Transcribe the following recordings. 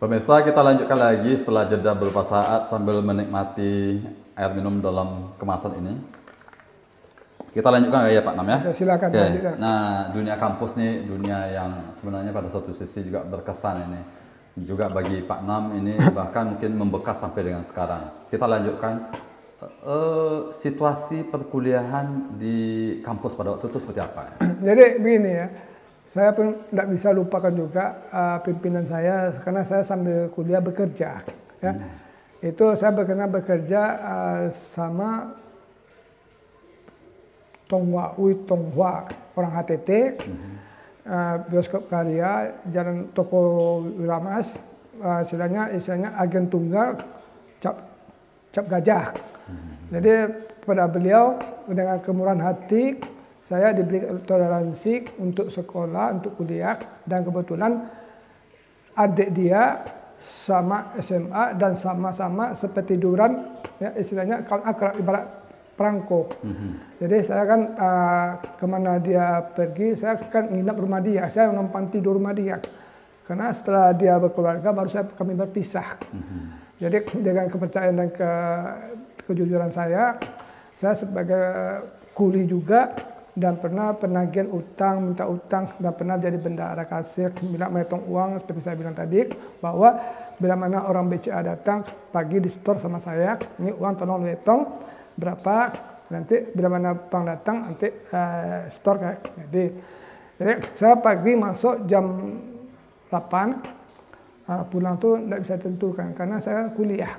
Pemirsa, kita lanjutkan lagi setelah jeda beberapa saat sambil menikmati air minum dalam kemasan ini. Kita lanjutkan ya Pak Nam ya. Oke, silakan Oke. lanjutkan. Nah, dunia kampus nih dunia yang sebenarnya pada suatu sisi juga berkesan ini. Juga bagi Pak Nam ini bahkan mungkin membekas sampai dengan sekarang. Kita lanjutkan eh, situasi perkuliahan di kampus pada waktu itu seperti apa ya? Jadi begini ya, saya pun tidak bisa lupakan juga uh, pimpinan saya karena saya sambil kuliah bekerja. Ya. Itu saya berkenal bekerja uh, sama Tonghua Ui Tonghua, orang HTT, uh, bioskop karya, jalan toko Wiramas, uh, istilahnya, istilahnya agen tunggal cap, cap gajah. Jadi pada beliau dengan kemurahan hati saya diberi toleransi untuk sekolah, untuk kuliah dan kebetulan adik dia sama SMA dan sama-sama sepetiduran ya istilahnya kawan akrab ibarat perangko. Jadi saya kan uh, ke mana dia pergi saya kan nginap rumah dia, saya numpang tidur rumah dia. Karena setelah dia berkeluarga baru saya kami berpisah. Jadi dengan kepercayaan dan ke, kejujuran saya, saya sebagai kuli juga dan pernah penagihan utang, minta utang dan pernah jadi bendahara kasir, bila menghitung uang seperti saya bilang tadi bahwa bila mana orang BCA datang pagi di store sama saya, ini uang tolong lu hitung berapa nanti bila mana bang datang nanti uh, store kayak jadi jadi saya pagi masuk jam 8 uh, pulang tuh tidak bisa tentukan karena saya kuliah.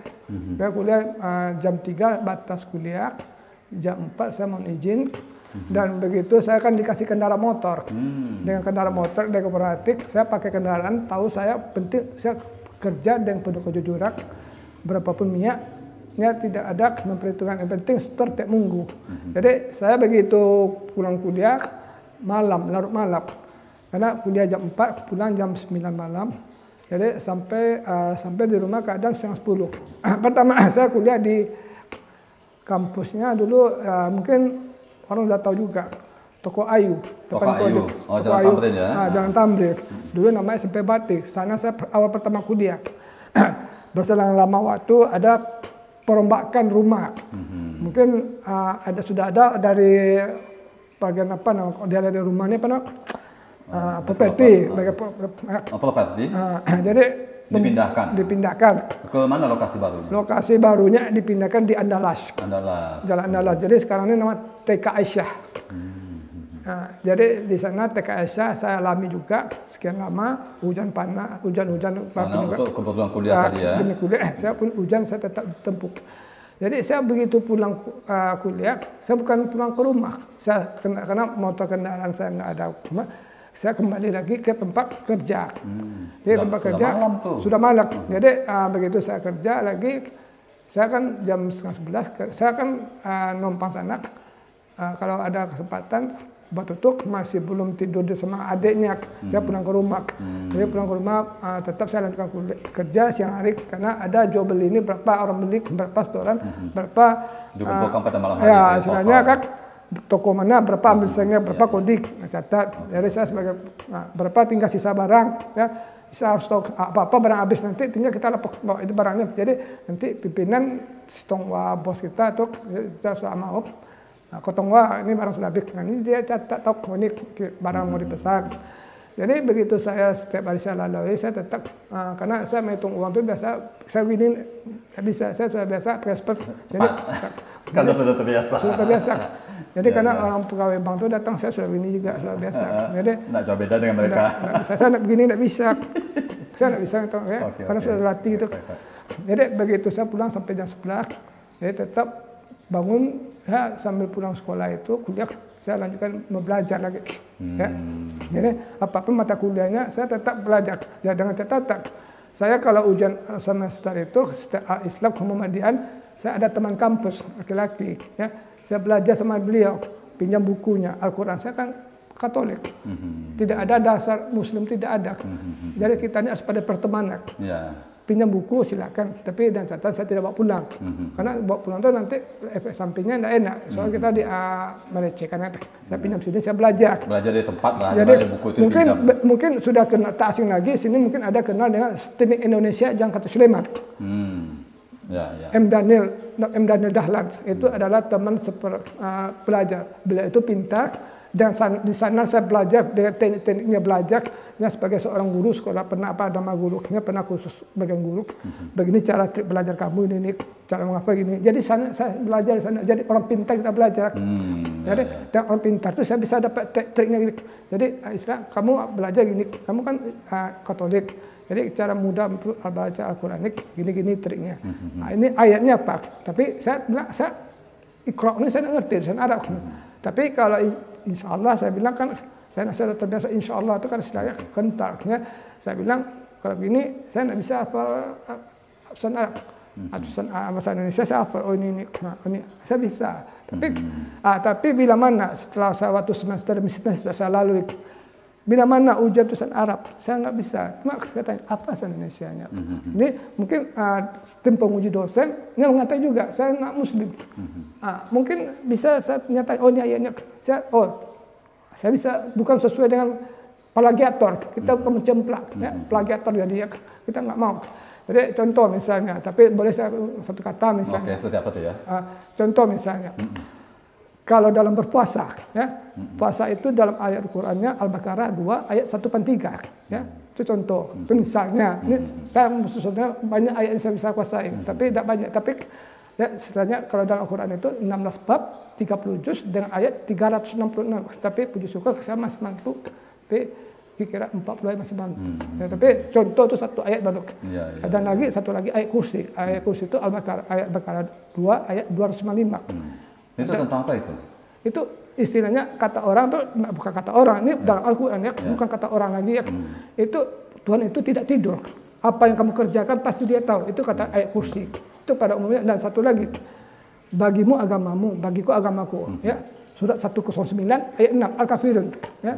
Saya kuliah uh, jam 3 batas kuliah, jam 4 saya mau izin dan begitu saya kan dikasih kendaraan motor. Dengan kendaraan motor dari kooperatif saya pakai kendaraan tahu saya penting saya kerja dengan penuh kejujuran berapapun minyaknya tidak ada memperhitungkan yang penting store tiap minggu. Jadi saya begitu pulang kuliah malam larut malam. Karena kuliah jam 4 pulang jam 9 malam. Jadi sampai uh, sampai di rumah kadang setengah 10 pertama saya kuliah di kampusnya dulu uh, mungkin orang udah tahu juga Toko Ayu Toko Ayu. Oh, Toko Jalan Ayu. Tamrin ya? Ah, Jalan Tamrin dulu namanya SMP Batik. Sana saya awal pertama kuliah. Berselang lama waktu ada perombakan rumah. Mungkin uh, ada sudah ada dari bagian apa nama dia dari rumahnya apa nama? Uh, properti Oh, properti uh, jadi dipindahkan. dipindahkan Ke mana lokasi barunya? lokasi barunya dipindahkan di Andalas Andalas. Jalan Andalas jadi sekarang ini nama TK Aisyah Nah, jadi di sana TK Aisyah saya alami juga sekian lama hujan panas hujan-hujan juga. untuk kebetulan kuliah Ah, tadi ya. demi kuliah saya pun hujan saya tetap tempuh jadi saya begitu pulang uh, kuliah saya bukan pulang ke rumah saya kena, karena motor kendaraan saya nggak ada rumah saya kembali lagi ke tempat kerja. Jadi Sudah- tempat sudah kerja malam tuh. sudah malam. Jadi uh, begitu saya kerja lagi saya kan jam setengah sebelas saya kan uh, numpang sana Uh, kalau ada kesempatan buat tutup masih belum tidur di sama adiknya. Saya pulang ke rumah. Jadi pulang ke rumah uh, tetap saya lanjutkan kerja siang hari karena ada jual beli ini berapa orang beli berapa setoran berapa Dikumpulkan pada malam hari. ya total. kan toko mana berapa ambil sengnya berapa kodik Nah, catat jadi saya sebagai nah, berapa tinggal sisa barang ya saya harus tahu apa apa barang habis nanti tinggal kita lapor bawa itu barangnya jadi nanti pimpinan stong wah bos kita tuh kita sudah mau Nah, kotong wah ini barang sudah habis. Nah, ini dia catat tahu ini barang mau dipesan. Jadi begitu saya setiap hari saya lalui, saya tetap ah, karena saya menghitung uang itu biasa saya ini nggak bisa, saya sudah biasa transfer. Jadi Karena sudah terbiasa. sudah terbiasa. Jadi Ya, karena ya. orang pegawai bank itu datang saya sudah ini juga sudah biasa. Jadi Nggak jauh beda dengan mereka. nggak nggak bisa saya nggak begini nggak bisa. saya nggak bisa itu ya, Oke, karena oke. sudah latih itu. Jadi begitu saya pulang sampai jam 11, jadi tetap bangun ya sambil pulang sekolah itu kuliah saya lanjutkan belajar lagi. Ya. Hmm. Jadi apa pun mata kuliahnya saya tetap belajar. Ya dengan catatan saya kalau ujian eh, semester itu setiap Islam Muhammadiyah saya ada teman kampus laki-laki ya. Saya belajar sama beliau, pinjam bukunya Al-Qur'an. Saya kan Katolik. Mhm. Tidak ada dasar Muslim tidak ada. Jadi kita ini harus pada pertemanan. Ya. pinjam buku silakan, tapi dan catatan saya tidak bawa pulang. Karena bawa pulang itu nanti efek sampingnya tidak enak. Soalnya kita di uh, melecehkan. Saya pinjam sini, saya belajar. Belajar di tempat lah, Jadi buku itu mungkin mungkin sudah kenal tak asing lagi. Sini mungkin ada kenal dengan Steaming Indonesia Jangkatu Sulaiman. Hmm. Ya, ya. M Daniel M Daniel Dahlan itu adalah teman seper, uh, pelajar. Beliau itu pintar dan san- di sana saya belajar dengan teknik-tekniknya belajar ya sebagai seorang guru sekolah pernah apa nama gurunya pernah khusus bagian guru begini cara trik belajar kamu ini, ini cara mengapa gini jadi sana saya belajar di sana jadi orang pintar kita belajar Hmm. jadi dan orang pintar itu saya bisa dapat trik-triknya gini. Jadi ah, istilah kamu belajar gini, kamu kan ah, Katolik. Jadi cara mudah untuk baca Al-Quran ini gini-gini triknya. Nah, ini ayatnya apa? Tapi saya bilang saya ikro ini saya ngerti, saya ada. Tapi kalau insya Allah saya bilang kan saya sudah terbiasa insya Allah itu kan istilahnya kental. Ya. Saya bilang kalau gini saya nggak bisa apa pesan Arab. Atusan bahasa Indonesia saya apa? Oh ini ini, ini saya bisa. Tapi ah, tapi bila mana setelah saya waktu semester semester saya lalui bila mana ujian tulisan Arab saya nggak bisa. Cuma katanya apa bahasa Indonesia nya? Jadi mungkin ah, tim penguji dosen ini mengatakan juga saya nggak muslim. Ah, mungkin bisa saya nyatain oh ini ayatnya. Saya oh saya bisa bukan sesuai dengan plagiator kita bukan mencemplak ya plagiator jadi ya kita nggak mau. Jadi contoh misalnya tapi boleh saya satu kata Oke, misalnya seperti apa tuh ya? Ah, contoh misalnya kalau dalam berpuasa ya. Puasa itu dalam ayat Al-Qur'annya Al-Baqarah 2 ayat 1 per 3 ya. Itu contoh itu misalnya ini saya maksudnya banyak ayat yang saya bisa kuasai tapi tidak banyak tapi ya istilahnya kalau dalam Al-Quran itu 16 bab 30 juz dengan ayat 366 tapi puji syukur saya masih mampu tapi kira 40 ayat masih mampu. Ya, tapi contoh itu satu ayat baru. Iya, iya. dan lagi satu lagi ayat kursi. Ayat kursi itu Al-Baqarah ayat Baqarah 2 ayat 255 Itu tentang apa itu? itu istilahnya kata orang tuh bukan kata orang ini dalam Al-Quran ya bukan kata orang lagi ya. Itu Tuhan itu tidak tidur. Apa yang kamu kerjakan pasti dia tahu. Itu kata ayat kursi. Itu pada umumnya. Dan satu lagi bagimu agamamu bagiku agamaku ya. Surat 109 ayat 6 Al-Kafirun ya.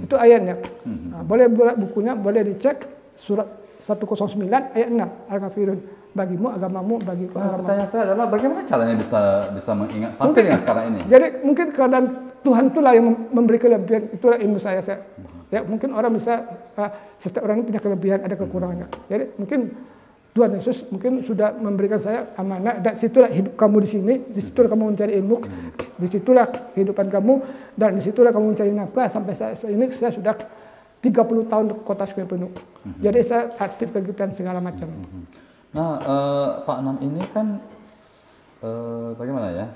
Itu ayatnya. Nah, boleh boleh bukunya boleh dicek surat 109 ayat 6 Al-Kafirun bagimu agamamu bagiku Nah, agamamu pertanyaan saya adalah bagaimana caranya bisa bisa mengingat sampai dengan sekarang ini? Jadi mungkin keadaan Tuhan itulah yang mem- memberi kelebihan, itulah ilmu saya. saya. Ya mungkin orang bisa uh, setiap orang punya kelebihan, ada kekurangannya. Jadi mungkin Tuhan Yesus mungkin sudah memberikan saya amanah dan situlah hidup kamu di sini, di situlah kamu mencari ilmu, di situlah kehidupan kamu dan di situlah kamu mencari nafkah sampai saat ini saya sudah 30 tahun di kota Sungai Penuh. Jadi saya aktif kegiatan segala macam. Nah, eh, Pak Nam ini kan eh, bagaimana ya?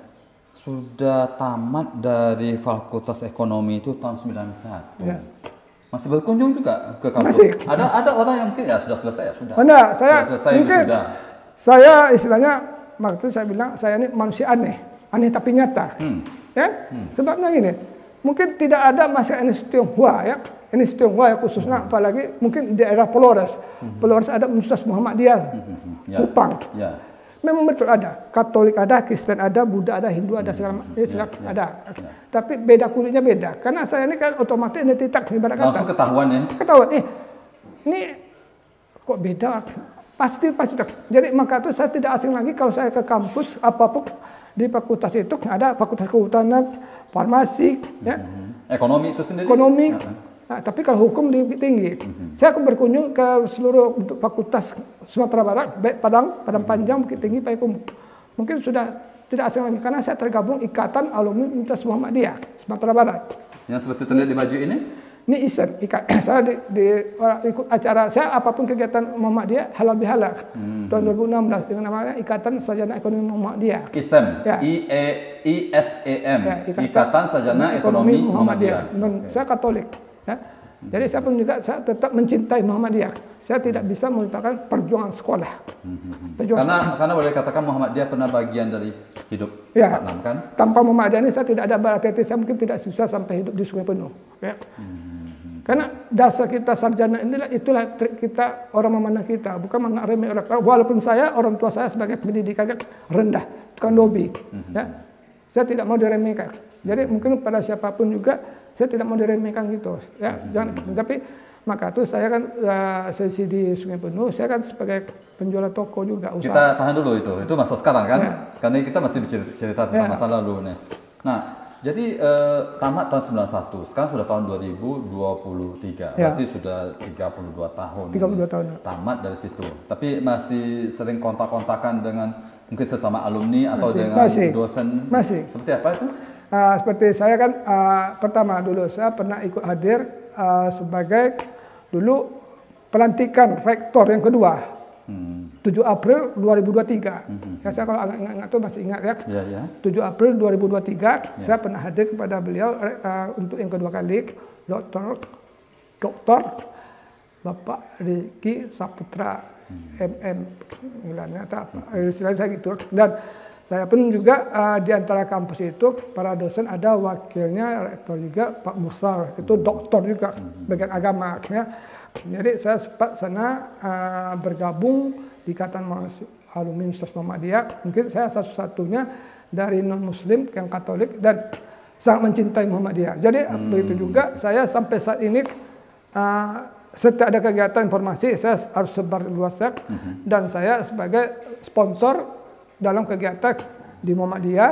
Sudah tamat dari Fakultas Ekonomi itu tahun 91. Ya. Masih berkunjung juga ke kampus. Masih. Ada ada orang yang mungkin ya sudah selesai ya sudah. Mana saya Sudah selesai mungkin sudah. saya istilahnya waktu saya bilang saya ini manusia aneh, aneh tapi nyata. Hmm. Ya, sebabnya gini, mungkin tidak ada masalah ini Tionghoa ya, ini Tionghoa ya khususnya apalagi mungkin di daerah Polores, Polores ada Universitas Muhammadiyah, Ya. Kupang. Ya. Memang betul ada, Katolik ada, Kristen ada, Buddha ada, Hindu ada, segala macam, Ya, Islam ada. Tapi beda kulitnya beda, karena saya ini kan otomatis identitas ibarat kata Langsung ketahuan ya. ketahuan eh ini kok beda pasti pasti tak. jadi maka itu saya tidak asing lagi kalau saya ke kampus apa pun di fakultas itu ada fakultas kehutanan farmasi ya Ekonomi itu sendiri. ekonomi Ya. Nah, tapi kalau hukum lebih tinggi saya akan berkunjung ke seluruh fakultas Sumatera Barat baik Padang Padang Panjang Bukit Tinggi Payakumbuh mungkin sudah tidak asing lagi karena saya tergabung ikatan alumni Universitas Muhammadiyah Sumatera Barat Yang seperti terlihat di baju ini. ini isen ikat saya di, di ikut acara saya apa pun kegiatan Muhammadiyah halal bihalal tahun 2016 dengan namanya Ikatan Sarjana Ekonomi Muhammadiyah. ISEM, Ya. I E I S E M, Ya, Ikatan Sarjana Ekonomi Muhammadiyah. Dan saya Katolik. Ya. Jadi saya pun juga saya tetap mencintai Muhammadiyah. Saya tidak bisa melupakan perjuangan sekolah. Perjuangan Karena karena boleh katakan Muhammadiyah pernah bagian dari hidup Ya. Kan? tanpa Muhammadiyah ini saya tidak ada berarti saya mungkin tidak susah sampai hidup di sungai penuh. Ya. Karena dasar kita sarjana inilah itulah trik kita orang memandang kita bukan menganggap remeh orang walaupun saya orang tua saya sebagai pendidikannya rendah bukan lobby ya saya tidak mau diremehkan jadi mungkin pada siapa pun juga saya tidak mau diremehkan gitu ya jangan tapi maka itu saya kan uh, sesi di Sungai Penuh, saya kan sebagai penjual toko juga usaha. Kita tahan dulu itu. Itu masa sekarang kan? Ya. Karena kita masih bicara cerita tentang Ya. masa lalu nih. Nah, jadi eh, tamat tahun 91. Sekarang sudah tahun 2023. Ya. Berarti sudah 32 tahun. 32 tahun. Tamat dari situ. Tapi masih sering kontak-kontakan dengan mungkin sesama alumni atau Masih, dengan masih. dosen. Masih. Seperti apa itu? Uh, seperti saya kan uh, pertama dulu saya pernah ikut hadir uh, sebagai dulu pelantikan rektor yang kedua Hmm. 7 April 2023. Ya, saya kalau agak ingat-ingat tuh masih ingat ya. Ya, ya. 7 April 2023 saya pernah hadir kepada beliau uh, untuk yang kedua kali Dr. Dr. Bapak Riki Saputra MM istilahnya atau apa istilahnya saya gitu dan saya pun juga uh, di antara kampus itu para dosen ada wakilnya rektor juga Pak Musar itu doktor juga bagian agama ya. Jadi saya sempat sana uh, bergabung di Ikatan Alumni Universitas Muhammadiyah. Mungkin saya satu-satunya dari non Muslim yang Katolik dan sangat mencintai Muhammadiyah. Jadi begitu juga saya sampai saat ini uh, setiap ada kegiatan informasi saya harus sebar luaskan dan saya sebagai sponsor dalam kegiatan di Muhammadiyah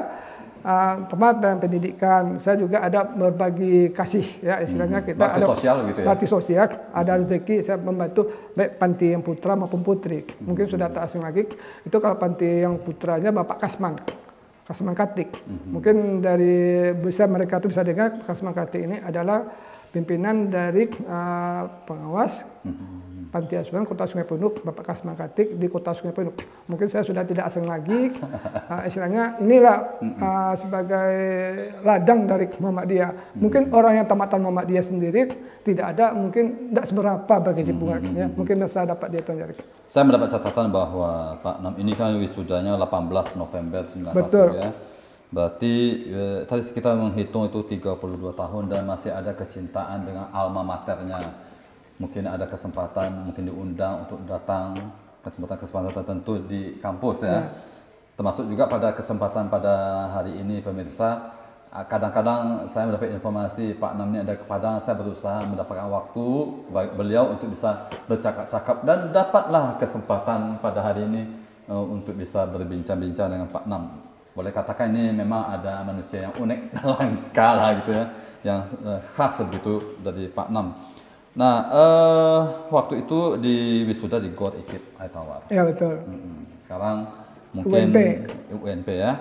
uh, pertama dalam pendidikan. Saya juga ada berbagi kasih ya istilahnya kita Bakti ada sosial gitu ya? bakti sosial ada rezeki saya membantu baik panti yang putra maupun putri. Mungkin sudah tak asing lagi. Itu kalau panti yang putranya Bapak Kasman Kasman Katik mungkin dari bisa mereka itu bisa dengar Kasman Katik ini adalah pimpinan dari uh, pengawas Panti Asuhan Kota Sungai Penuh, Bapak Kasman Katik di Kota Sungai Penuh. Mungkin saya sudah tidak asing lagi, uh, istilahnya inilah uh, sebagai ladang dari Muhammadiyah. Mungkin orang yang tamatan Muhammadiyah sendiri tidak ada, mungkin tidak seberapa bagi jibungan. Ya. Mungkin saya dapat dia dari. Saya mendapat catatan bahwa Pak Nam ini kan wisudanya 18 November 91 Betul. ya. Berarti eh, tadi kita menghitung itu 32 tahun dan masih ada kecintaan dengan alma maternya. Mungkin ada kesempatan, mungkin diundang untuk datang kesempatan-kesempatan tertentu di kampus ya. Termasuk juga pada kesempatan pada hari ini pemirsa ah, kadang-kadang saya mendapat informasi Pak Nam ini ada ke Padang, saya berusaha mendapatkan waktu baik beliau untuk bisa bercakap-cakap dan dapatlah kesempatan pada hari ini eh, untuk bisa berbincang-bincang dengan Pak Nam. Boleh katakan ini memang ada manusia yang unik dan langka lah gitu ya, yang eh, khas begitu dari Pak Nam. Nah, eh, waktu itu di wisuda di God Ikip Air Tawar. Ya betul. Sekarang mungkin UNP. UNP ya.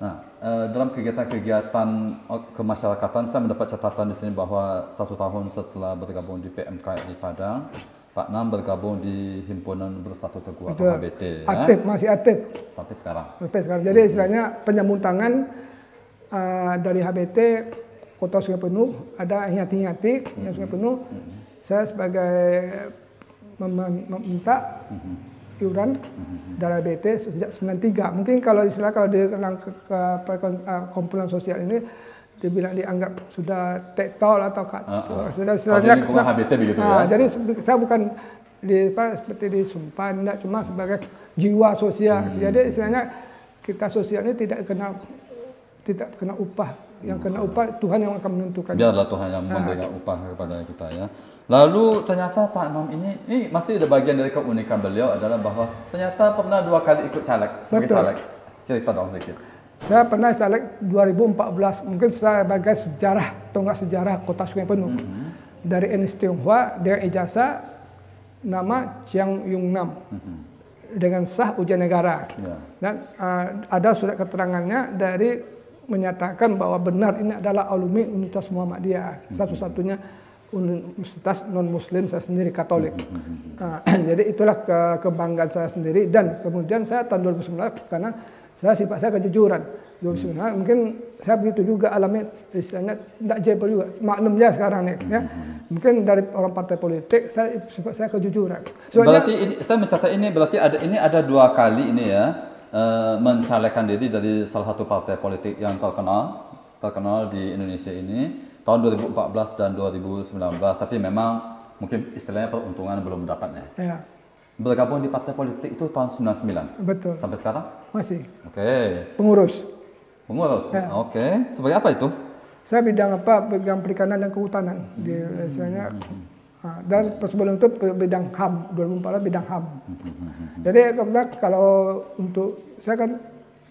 Nah, eh, dalam kegiatan-kegiatan oh, kemasyarakatan saya mendapat catatan di sini bahwa satu tahun setelah bergabung di PMK di Padang, Pak Nam bergabung di Himpunan Bersatu Teguh atau. HBT ya, Aktif, masih aktif. sampai sekarang. sampai sekarang. Jadi istilahnya penyambung tangan uh, dari HBT Kota Sungai Penuh ada hiati-hiati yang Sungai Penuh. Saya sebagai mem- meminta iuran dari HBT sejak 93. Mungkin kalau istilah kalau dikenal ke, ke, ke- uh, kumpulan sosial ini dibilang dianggap sudah tektol atau kat, Uh, uh. sudah Kalau di lingkungan HBT begitu Nah, ya? Jadi se- saya bukan di apa, seperti disumpah, enggak cuma sebagai jiwa sosial. Hmm. Jadi istilahnya kita sosial ini tidak kena tidak kena upah. Yang kena upah Tuhan yang akan menentukan. Biarlah Tuhan yang memberikan upah kepada kita ya. Lalu ternyata Pak Nam ini, ini masih ada bagian dari keunikan beliau adalah bahwa ternyata pernah dua kali ikut caleg sebagai Betul. caleg. Cerita dong sedikit. Saya pernah caleg 2014, mungkin saya sebagai sejarah, tonggak sejarah Kota Sungai Penuh. Mm-hmm. Dari Enis Tionghoa dengan ijazah nama Chiang Yung Nam. Dengan sah ujian negara. Ya. Dan uh, ada surat keterangannya dari menyatakan bahwa benar ini adalah alumni Universitas Muhammadiyah, satu-satunya universitas non Muslim saya sendiri Katolik. Uh, jadi itulah ke- kebanggaan saya sendiri dan kemudian saya tahun 2019 karena saya sifat saya kejujuran. 2019 mungkin saya begitu juga alami istilahnya tidak jebol juga maklum ya sekarang nih ya. Mungkin dari orang partai politik saya sifat saya kejujuran. Soalnya berarti ini, saya mencatat ini berarti ada ini ada dua kali ini ya eh, mencalekkan diri dari salah satu partai politik yang terkenal terkenal di Indonesia ini tahun 2014 dan 2019 tapi memang mungkin istilahnya peruntungan belum mendapatnya. ya Bergabung di partai politik itu tahun 99 betul sampai sekarang. masih Oke, pengurus pengurus. Ya. Oke, sebagai apa itu? Saya bidang apa? Bidang perikanan dan kehutanan. Di istilahnya Ah, dan sebelum itu bidang HAM 2014 bidang HAM. Jadi kemudian kalau untuk saya kan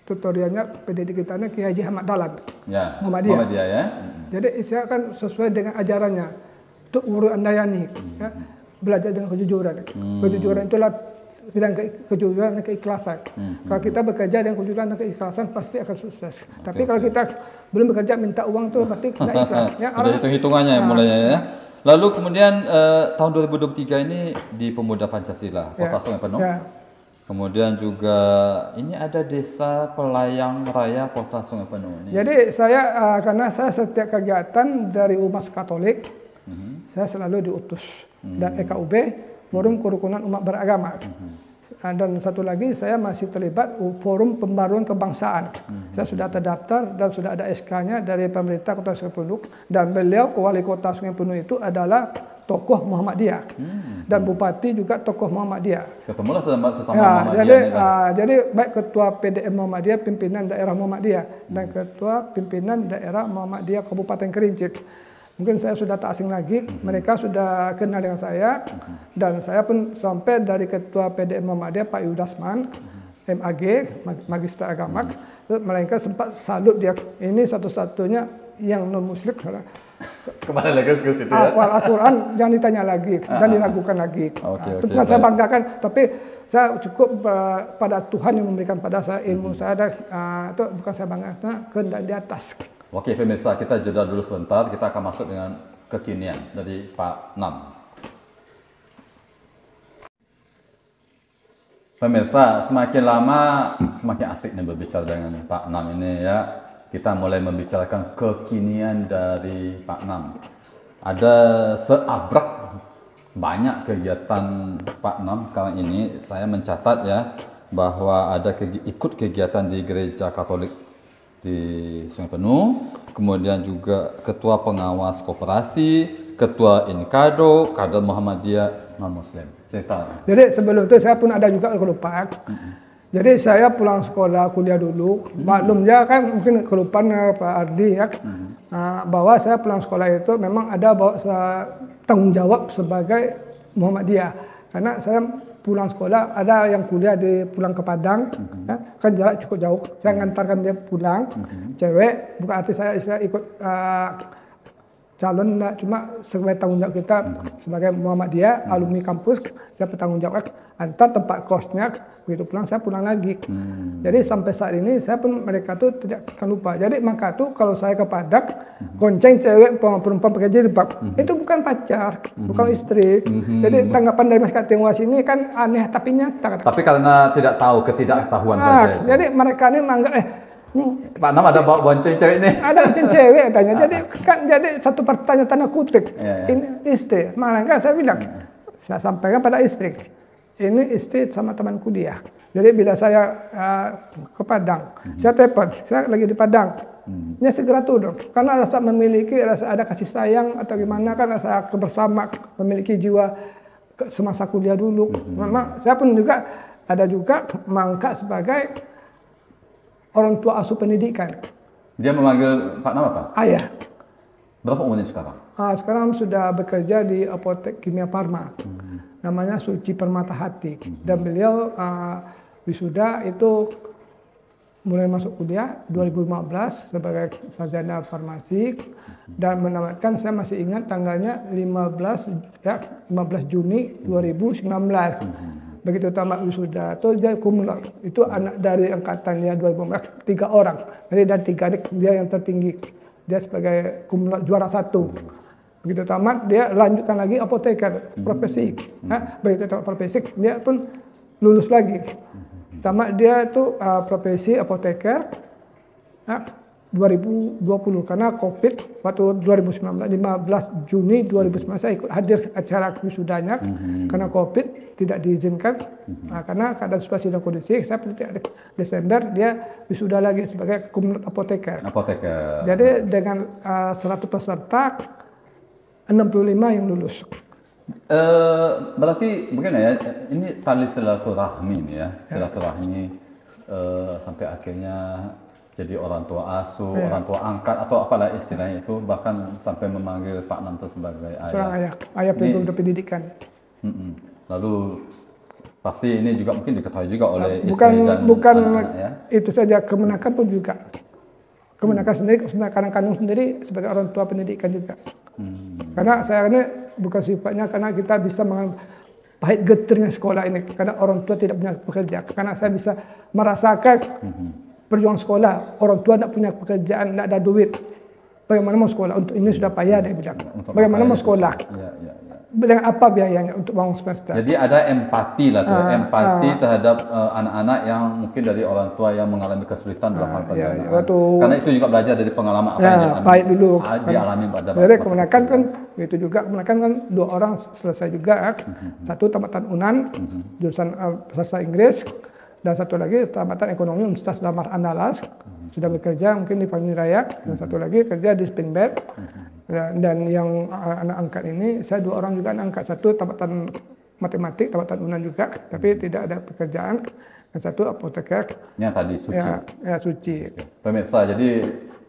tutorialnya pendidik kita Kiai Haji Ahmad Dahlan. Ya. Muhammadiyah. Muhammadiyah ya. Jadi saya kan sesuai dengan ajarannya. Untuk guru andayani, ya, belajar dengan kejujuran. Kejujuran itulah bidang ke, kejujuran dan keikhlasan. Kalau kita bekerja dengan kejujuran dan keikhlasan pasti akan sukses. Tapi kalau kita belum bekerja minta uang tuh berarti tidak ikhlas. Ya, Ada hitung hitungannya mulanya ya. Lalu kemudian eh, tahun 2023 ini di Pemuda Pancasila Kota Ya. Sungai Penuh. Ya. Kemudian juga ini ada desa Pelayang Raya Kota Sungai Penuh ini. Jadi saya uh, karena saya setiap kegiatan dari umat Katolik, Mhm. saya selalu diutus dan EKUB Forum Kerukunan Umat Beragama. Uh, dan satu lagi saya masih terlibat Forum Pembaruan Kebangsaan. Saya sudah terdaftar dan sudah ada SK-nya dari pemerintah Kota Sungai Penuh dan beliau wali kota Sungai Penuh itu adalah tokoh Muhammadiyah. Dan bupati juga tokoh Muhammadiyah. Ketemulah sesama, sesama Ya, Muhammadiyah jadi ah, jadi baik ketua PDM Muhammadiyah pimpinan daerah Muhammadiyah. Dan ketua pimpinan daerah Muhammadiyah Kabupaten Kerinci. Mungkin saya sudah tak asing lagi, mereka sudah kenal dengan saya. Dan saya pun sampai dari ketua PDM Muhammadiyah Pak Yudasman MAG Mag- Magister Agama. Mereka sempat salut dia. Ini satu-satunya yang non muslim Kembali lagi ke situ ya. hafal Al-Quran jangan ditanya lagi dan diragukan lagi. Oke, Nah, itu bukan saya banggakan, tapi saya cukup uh, pada Tuhan yang memberikan pada saya ilmu saya dan uh, itu bukan saya banggakan, kehendak di atas. Oke pemirsa, kita jeda dulu sebentar. Kita akan masuk dengan kekinian dari Pak Nam. Pemirsa, semakin lama semakin asik nih berbicara dengan Pak Nam ini ya. Kita mulai membicarakan kekinian dari Pak Nam. Ada seabrak banyak kegiatan Pak Nam sekarang ini. Saya mencatat ya bahwa ada kegi- ikut kegiatan di gereja Katolik di Sungai Penuh, kemudian juga ketua pengawas koperasi, ketua Inkado, kader Muhammadiyah non Muslim. Cerita. Jadi sebelum itu saya pun ada juga kelupaan. Jadi saya pulang sekolah kuliah dulu, maklum ya kan mungkin kelupaan eh, Pak Ardi ya, uh, bahwa saya pulang sekolah itu memang ada bawa sa- tanggung jawab sebagai Muhammadiyah. Karena saya pulang sekolah ada yang kuliah di pulang ke Padang, ya, kan jarak cukup jauh. Saya ngantarkan dia pulang, cewek, bukan arti saya, saya ikut uh, calon enggak cuma sebagai tanggung jawab kita sebagai Muhammadiyah alumni kampus saya bertanggung jawab antar tempat kosnya begitu pulang saya pulang lagi. Jadi sampai saat ini saya pun mereka tuh tidak akan lupa. Jadi maka tuh kalau saya ke Padak gonceng cewek perempuan pakai jilbab itu bukan pacar bukan istri. Jadi tanggapan dari masyarakat Tionghoa sini kan aneh tapi nyata Tapi karena tidak tahu ketidaktahuan Ah, saja itu. jadi mereka ini menganggap eh ini Pak Nam ada bawa bonceng cewek nih. ada macam cewek katanya. Jadi kan jadi satu pertanyaan tanda kutip. Iya, iya. Ini istri. Malah saya bilang, saya sampaikan pada istri. Ini istri sama teman kuliah. Jadi bila saya uh, ke Padang, saya telepon, saya lagi di Padang. Ya segera turun. Karena rasa memiliki, rasa ada kasih sayang atau gimana kan rasa kebersama, memiliki jiwa semasa kuliah dulu. Memang saya pun juga ada juga mangkat sebagai orang tua asuh pendidikan. Dia memanggil Pak Nam apa? Ayah. Berapa umurnya sekarang? Ah, sekarang sudah bekerja di apotek kimia farma. Namanya Suci Permata Hati. Dan beliau ah, wisuda itu mulai masuk kuliah 2015 sebagai sarjana farmasi dan menamatkan saya masih ingat tanggalnya 15 ya 15 Juni 2019. Begitu tamat wisuda itu dia kumulor. Itu anak dari angkatan dia 2015 tiga orang. Jadi dan tiga dia yang tertinggi. Dia sebagai kumulor juara satu. Begitu tamat dia lanjutkan lagi apoteker profesi. Ha? Begitu tamat profesi dia pun lulus lagi. Tamat dia itu uh, profesi apoteker? 2020 karena Covid waktu 2019 15 Juni 2019 saya ikut hadir acara wisudanya karena Covid tidak diizinkan Nah, karena keadaan situasi dan kondisi saya pada Desember dia wisuda lagi sebagai kumulor apoteker. Apoteker. Jadi dengan uh, 100 peserta 65 yang lulus. Eh, berarti bagaimana ya? Ini tali silaturahmi nih ya, silaturahmi eh, sampai akhirnya jadi orang tua asuh, Ya. orang tua angkat atau apalah istilahnya itu bahkan sampai memanggil Pak Nam itu sebagai ayah. seorang ayah, ayah untuk pendidikan. Lalu pasti ini juga mungkin diketahui juga oleh istri Bukan dan bukan anak-anak ya. itu saja kemenakan pun juga. Kemenakan sendiri, kemenakan kandung sendiri sebagai orang tua pendidikan juga. Hmm. Karena saya ini bukan sifatnya karena kita bisa pahit getirnya sekolah ini karena orang tua tidak punya pekerja. Karena saya bisa merasakan perjuangan sekolah orang tua tidak punya pekerjaan, tidak ada duit. Bagaimana mau sekolah? Untuk ini sudah payah dia bilang. Untuk Bagaimana mau sekolah? Ya, ya, ya. Dengan apa biayanya untuk bangun semester? Jadi ada empati lah tuh, Ah, empati terhadap eh, anak-anak yang mungkin dari orang tua yang mengalami kesulitan dalam hal ya, pendanaan. ya, waktu- Karena itu juga belajar dari pengalaman apa Ya, yang dialami, pahit dulu. ah, dialami pada Jadi kemenakan kan itu juga kemenakan kan dua orang selesai juga. Satu tamatan Unan jurusan uh, bahasa Inggris dan satu lagi tamatan ekonomi Universitas Damar Andalas. Sudah bekerja mungkin di Panji Raya. Dan satu lagi kerja di Spinbed. Dan, dan yang uh, anak angkat ini saya dua orang juga anak angkat. Satu tamatan matematik tamatan Unan juga. Tapi tidak ada pekerjaan. Dan satu apoteker. Yang tadi suci. ya, ya suci. Pemirsa, jadi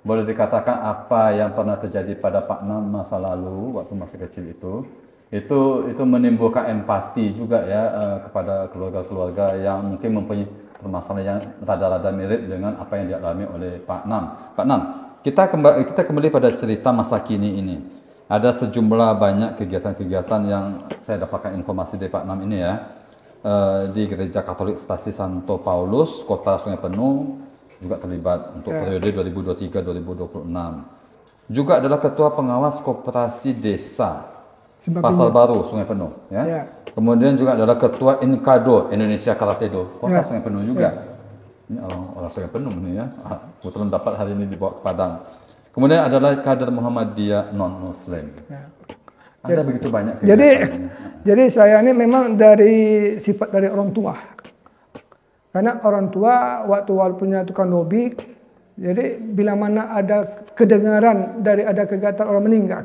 boleh dikatakan apa yang pernah terjadi pada Pak Nam masa lalu waktu masih kecil itu itu itu menimbulkan empati juga ya eh, kepada keluarga-keluarga yang mungkin mempunyai permasalahan yang rada-rada mirip dengan apa yang dialami oleh Pak Nam. Pak Nam, kita kembali kita kembali pada cerita masa kini ini. Ada sejumlah banyak kegiatan-kegiatan yang saya dapatkan informasi dari Pak Nam ini ya eh, di Gereja Katolik Stasi Santo Paulus, Kota Sungai Penuh juga terlibat untuk periode 2023-2026. Juga adalah ketua pengawas koperasi desa Pasar Baru Sungai Penuh ya. Ya. Kemudian juga adalah ketua Inkado Indonesia Karatedo Kota Ya. Sungai Penuh juga. Ini orang, orang Sungai Penuh ini ya. Ah, Kebetulan dapat hari ini dibawa ke Padang. Kemudian adalah kader Muhammadiyah non Muslim. Ada begitu banyak Jadi jadi saya ini memang dari sifat dari orang tua. Karena orang tua waktu walaupun tukang lobby, jadi bila mana ada kedengaran dari ada kegiatan orang meninggal,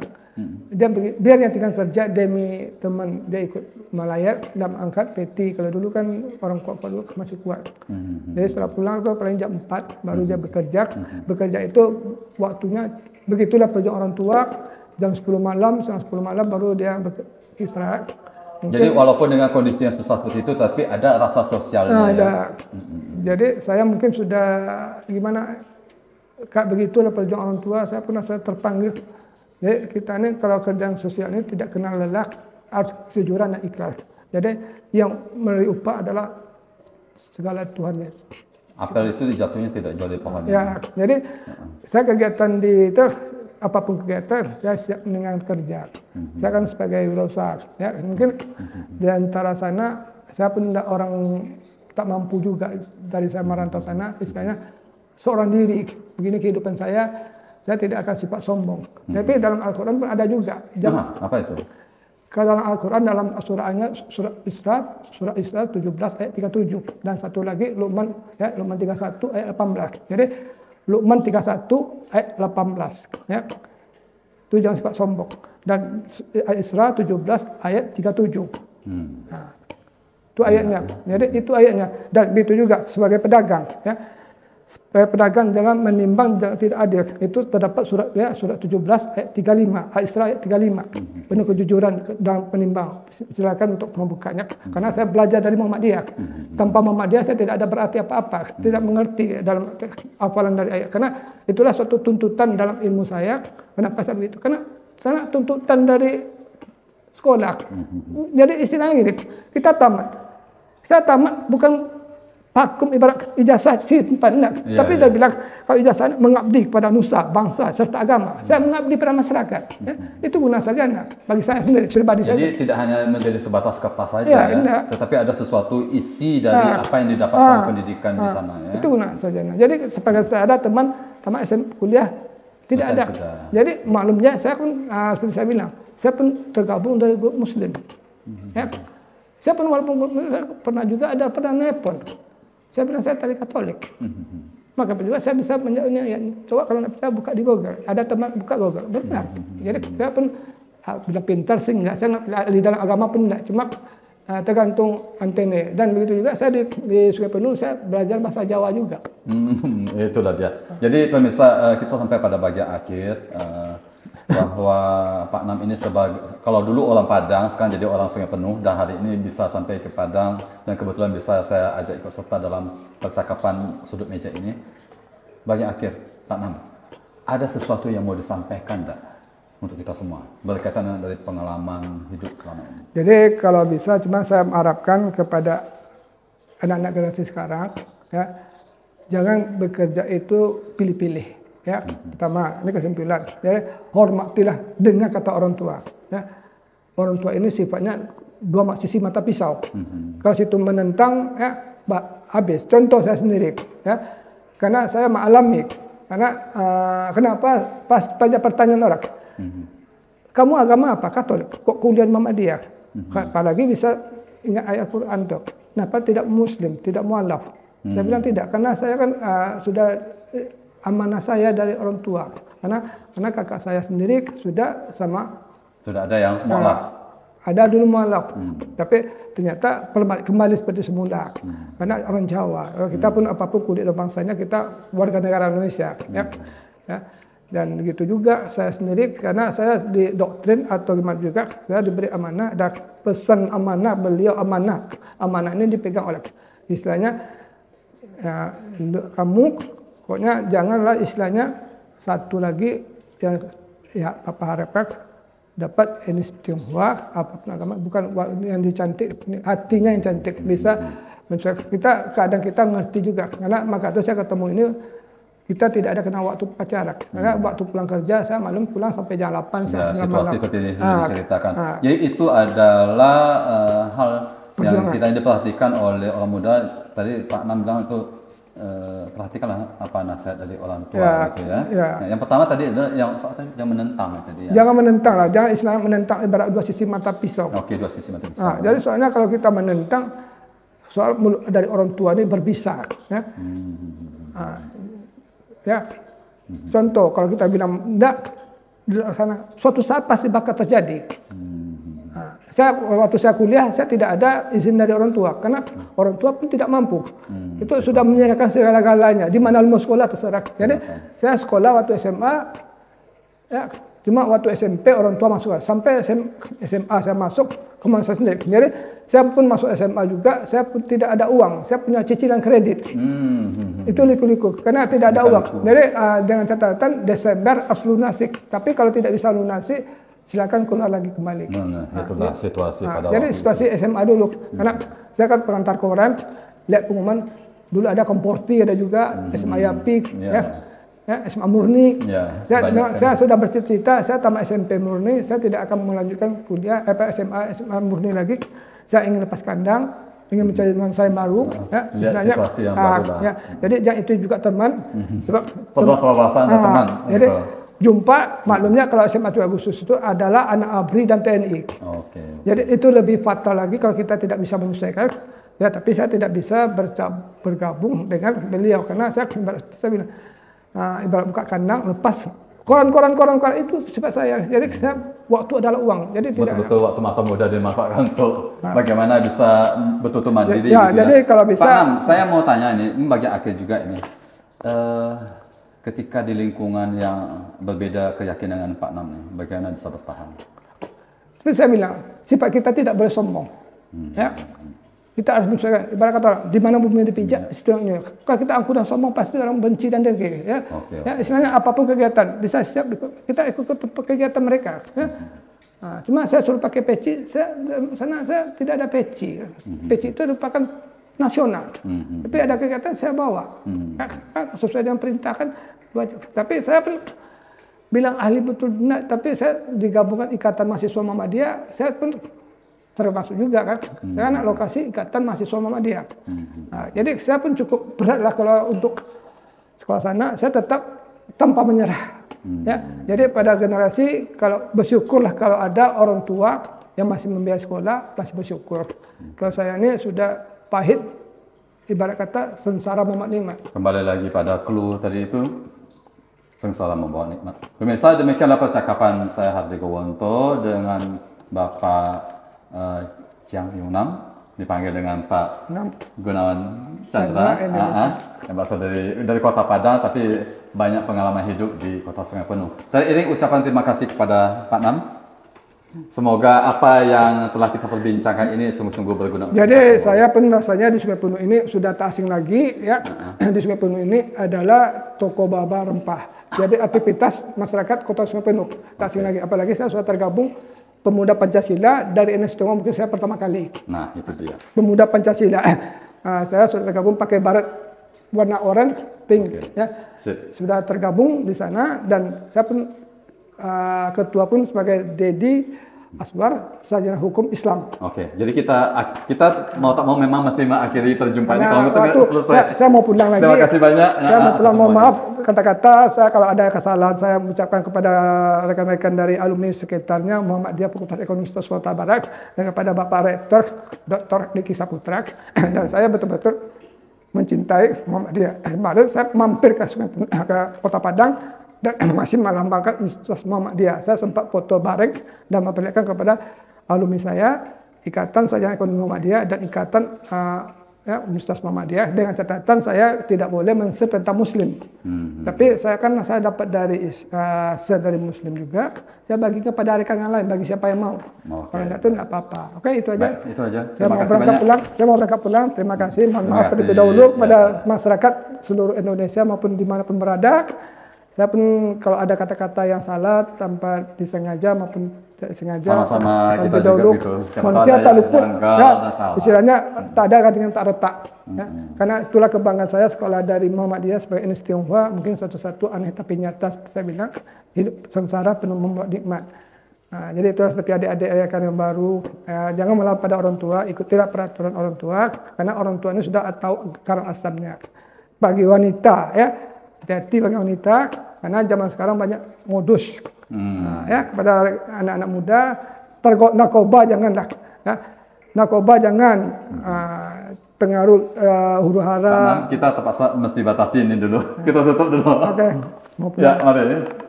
dia pergi- biar yang tinggal kerja demi teman dia ikut melayar dan angkat peti. Kalau dulu kan orang kuat-kuat dulu masih kuat. Jadi setelah pulang tuh paling jam 4 baru dia bekerja. Bekerja itu waktunya begitulah perjuangan orang tua. Jam 10 malam, jam 10 malam baru dia istirahat. Jadi walaupun dengan kondisi yang susah seperti itu, tapi ada rasa sosialnya Nah, ya. ada. Jadi saya mungkin sudah gimana kak begitulah perjuangan orang tua. Saya pernah saya terpanggil. Jadi kita ini kalau kerjaan sosial ini tidak kenal lelah, harus kejujuran dan ikhlas. Jadi yang memberi upah adalah segala Tuhan Yesus. Apel itu jatuhnya tidak jauh dari pohon. Ya, jadi saya kegiatan di itu apa pun kegiatan saya siap dengan kerja. Saya kan sebagai wirausaha. Ya, mungkin di antara sana saya pun tidak orang tak mampu juga dari saya merantau sana. Istilahnya seorang diri begini kehidupan saya. Saya tidak akan sifat sombong. Tapi dalam Al-Quran pun ada juga. Jangan, Nah, apa itu? kalau dalam Al-Quran dalam surahnya surat Isra surah Isra 17 ayat 37 dan satu lagi Luqman ya Luqman 31 ayat 18. Jadi Luqman 31 ayat 18 ya. Itu jangan sifat sombong. Dan ayat Isra 17 ayat 37. Hmm. Nah, itu ayatnya. Jadi itu ayatnya. Dan begitu juga sebagai pedagang ya. Sebagai pedagang jangan menimbang jangan tidak adil. Itu terdapat surat ya surat 17 ayat 35, ayat Isra ayat 35. Penuh kejujuran dalam penimbang. Silakan untuk membukanya. Karena saya belajar dari Muhammadiyah. Tanpa Muhammadiyah saya tidak ada berarti apa-apa. Tidak mengerti dalam hafalan dari ayat. Karena itulah suatu tuntutan dalam ilmu saya. Kenapa saya begitu? Karena karena tuntutan dari sekolah. Jadi istilahnya gini, kita tamat. Kita tamat bukan vakum ibarat ijazah simpan enggak. Ya, Tapi ya. dia bilang kalau ijazah ini mengabdi kepada nusa, bangsa serta agama. Saya mengabdi pada masyarakat. Ya. Itu guna sarjana bagi saya sendiri pribadi saya. Jadi tidak hanya menjadi sebatas kertas saja Ya, ya, enggak. tetapi ada sesuatu isi dari Ah. apa yang didapat Ah. selama pendidikan di Ah, sana ya. Itu guna sarjana. Jadi sebagai saya ada teman tamat SM kuliah tidak Selesai ada. sudah. Jadi maklumnya saya pun ah, seperti saya bilang, saya pun tergabung dari grup muslim. Mhm. Ya. Saya pun walaupun pernah juga ada pernah nelpon. Saya bilang saya tadi Katolik. Mhm. Maka juga saya bisa menjawabnya ya, coba kalau saya buka di Google, ada teman buka Google, benar. Mhm. Jadi saya pun ah, bilang pintar sih enggak, saya nggak- di dalam agama pun enggak, cuma uh, tergantung antene dan begitu juga saya di, di Sungai Penuh saya belajar bahasa Jawa juga. Hmm, itulah dia. Jadi pemirsa kita sampai pada bagian akhir eh, bahwa Pak Nam ini sebagai kalau dulu orang Padang sekarang jadi orang Sungai Penuh dan hari ini bisa sampai ke Padang dan kebetulan bisa saya ajak ikut serta dalam percakapan sudut meja ini. Bagian akhir Pak Nam, ada sesuatu yang mau disampaikan tak untuk kita semua berkaitan dari pengalaman hidup selama ini? Jadi kalau bisa cuma saya mengharapkan kepada anak-anak generasi sekarang ya jangan bekerja itu pilih-pilih ya pertama ini kesimpulan. Ya hormatilah dengar kata orang tua. Ya orang tua ini sifatnya dua sisi mata pisau. Kalau situ menentang ya habis. Contoh saya sendiri ya. Karena saya mengalami karena uh, kenapa? Pas tanya pertanyaan orang. Kamu agama apa? Katolik. Kok kuliah Muhammadiyah? Apalagi bisa ingat ayat Quran tuh kenapa tidak Muslim tidak mualaf saya bilang tidak karena saya kan uh, sudah eh, amanah saya dari orang tua. Karena karena kakak saya sendiri sudah sama Sudah ada yang mualaf. uh, ada dulu mualaf. Tapi ternyata kembali, seperti semula. Karena orang Jawa kita pun apa pun kulit dan bangsanya kita warga negara Indonesia ya. Ya. Dan begitu juga saya sendiri karena saya di doktrin atau gimana juga saya diberi amanah dan pesan amanah beliau amanah. Amanah ini dipegang oleh istilahnya ya, kamu pokoknya janganlah istilahnya satu lagi yang ya apa harapkan dapat ini Tionghoa apa agama bukan yang dicantik hatinya yang cantik bisa mencuat kita kadang kita ngerti juga karena maka itu saya ketemu ini kita tidak ada kena waktu pacaran karena waktu pulang kerja saya malam pulang sampai jam 8 Ya, saya situasi seperti ini Ah, diceritakan. ah. Jadi itu adalah eh, hal yang Perjuangan. kita diperhatikan oleh orang muda. Tadi Pak Nam bilang itu eh, perhatikanlah apa nasihat dari orang tua Ya, gitu ya. ya. Nah, yang pertama tadi adalah yang soal tadi yang menentang tadi ya. jangan menentang lah jangan istilah menentang ibarat dua sisi mata pisau Oke, dua sisi mata Nah, pisau. jadi soalnya kalau kita menentang soal mulut dari orang tua ini berbisa, ya. Ah, ya. Contoh kalau kita bilang tidak di sana, suatu saat pasti bakal terjadi. Nah, saya waktu saya kuliah saya tidak ada izin dari orang tua karena orang tua pun tidak mampu. Itu sudah menyerahkan segala-galanya. Di mana mau sekolah terserah. Jadi saya sekolah waktu SMA Ya, cuma waktu SMP orang tua masuk sampai SM, SMA saya masuk ke mana saya sendiri. Jadi saya pun masuk SMA juga, saya pun tidak ada uang, saya punya cicilan kredit. Hmm, hmm, hmm. Itu liku-liku karena tidak ada uang. Jadi uh, dengan catatan Desember harus lunasi. Tapi kalau tidak bisa lunasi, silakan keluar lagi kembali. Nah, nah, itulah situasi Nah, pada jadi waktu situasi SMA dulu karena saya kan pengantar koran, lihat pengumuman dulu ada Komporti ada juga SMA Yapi Ya. ya. Ya, SMA Murni. Ya, saya, banyak nah, SMA. saya sudah bercita-cita, saya tamat SMP Murni, saya tidak akan melanjutkan kuliah eh, SMA SMA Murni lagi. Saya ingin lepas kandang, ingin mencari teman saya baru. Ya, lihat istilahnya, situasi yang ah, baru lah. Ya, jadi jangan itu juga teman. Sebab Perluas wawasan Ah, teman. Jadi gitu. Jumpa maklumnya kalau SMA 7 Agustus itu adalah anak ABRI dan TNI. Oke. Jadi itu lebih fatal lagi kalau kita tidak bisa menyelesaikan. Ya, tapi saya tidak bisa bergabung dengan beliau karena saya saya bilang ah, ibarat buka kandang lepas koran-koran koran-koran itu sifat saya. Jadi saya waktu adalah uang. Jadi tidak Betul-betul waktu masa muda dimanfaatkan untuk bagaimana bisa betul-betul mandiri. Ya, gitu jadi kalau bisa- Pak Nam, saya mau tanya ini, ini bagian akhir juga ini. Eh, ketika di lingkungan yang berbeda keyakinan dengan Pak Nam, nih, bagaimana bisa bertahan? Seperti saya bilang, sifat kita tidak boleh sombong. Ya. Kita harus menyesuaikan. Ibarat kata di mana bumi dipijak, situ orangnya. Kalau kita angkuh dan sombong, pasti orang benci dan dengki. Ya. Oke, ya istilahnya apa pun kegiatan, bisa siap kita ikut ke kegiatan mereka. Ya. Nah, cuma saya suruh pakai peci, saya sana saya tidak ada peci. Peci itu merupakan nasional. Tapi ada kegiatan saya bawa. Kan sesuai dengan perintah kan. Tapi saya bilang ahli betul benar, tapi saya digabungkan ikatan mahasiswa Muhammadiyah, saya pun termasuk juga kan. Saya anak lokasi ikatan mahasiswa Muhammadiyah. Nah, jadi saya pun cukup berat lah kalau untuk sekolah sana, saya tetap tanpa menyerah. Ya, jadi pada generasi kalau bersyukurlah kalau ada orang tua yang masih membiayai sekolah, masih bersyukur. Kalau saya ini sudah pahit, ibarat kata sengsara Muhammad nikmat. Kembali lagi pada clue tadi itu, sengsara membawa nikmat. Pemirsa, demikianlah percakapan saya Hardi Gowonto dengan Bapak eh, Chiang Yung Nam dipanggil dengan Pak Nam. Gunawan Chandra, Indonesia. ah, ah, yang berasal dari dari Kota Padang tapi banyak pengalaman hidup di Kota Sungai Penuh. Terakhir ucapan terima kasih kepada Pak Nam. Semoga apa yang telah kita perbincangkan ini sungguh-sungguh berguna. Jadi saya pun rasanya di Sungai Penuh ini sudah tak asing lagi ya. Di Sungai Penuh ini adalah toko baba rempah. Jadi aktivitas masyarakat Kota Sungai Penuh tak asing lagi. Apalagi saya sudah tergabung pemuda Pancasila dari NS mungkin saya pertama kali. Nah, itu dia. Pemuda Pancasila. Ah, saya sudah tergabung pakai baret warna orange, pink ya. Sip. Sudah tergabung di sana dan saya pun ah, ketua pun sebagai Dedi Aswar Sarjana Hukum Islam. Oke, jadi kita kita mau tak mau memang mesti mengakhiri perjumpaan ini Karena kalau kita selesai. saya, saya mau pulang lagi. Terima kasih banyak. Saya mau Ah, pulang, mohon maaf kata-kata saya kalau ada kesalahan saya mengucapkan kepada rekan-rekan dari alumni sekitarnya Muhammadiyah Fakultas Ekonomi Universitas Sumatera Barat dan kepada Bapak Rektor Dr. Diki Saputra dan saya betul-betul mencintai Muhammadiyah. Kemarin saya mampir ke, ke Kota Padang dan masih melambangkan Universitas Muhammadiyah. Saya sempat foto bareng dan memperlihatkan kepada alumni saya Ikatan Sarjana Ekonomi Muhammadiyah dan Ikatan uh, ya, Universitas Muhammadiyah dengan catatan saya tidak boleh mensep tentang Muslim. Tapi saya kan saya dapat dari uh, dari Muslim juga, saya bagi kepada rekan yang lain bagi siapa yang mau. Oke. Kalau tidak itu tidak apa-apa. Oke itu aja. Baik, itu aja. Saya Terima mau kasih berangkat banyak. pulang. Saya mau berangkat pulang. Terima kasih. Mohon Terima maaf terlebih dahulu Ya. kepada masyarakat seluruh Indonesia maupun di mana pun berada. Saya pun kalau ada kata-kata yang salah tanpa disengaja maupun tidak sengaja. Sama-sama kita juga gitu. Manusia tak luput. Ya, istilahnya tak ada kan dengan tak retak. Ya. Karena itulah kebanggaan saya sekolah dari Muhammadiyah sebagai NS Tionghoa mungkin satu-satu aneh tapi nyata saya bilang hidup sengsara penuh membawa nikmat. Nah, jadi itu seperti adik-adik ayah kalian yang baru, eh, jangan melawan pada orang tua, ikutilah peraturan orang tua, karena orang tua ini sudah tahu karang aslamnya. Bagi wanita, ya, hati-hati bagi wanita, karena zaman sekarang banyak modus. Nah, ya, kepada anak-anak muda, tergo narkoba janganlah, ya, narkoba jangan, ah, pengaruh eh, huru hara. Kita terpaksa mesti batasi ini dulu. Kita tutup dulu. Oke, mau Ya, mari.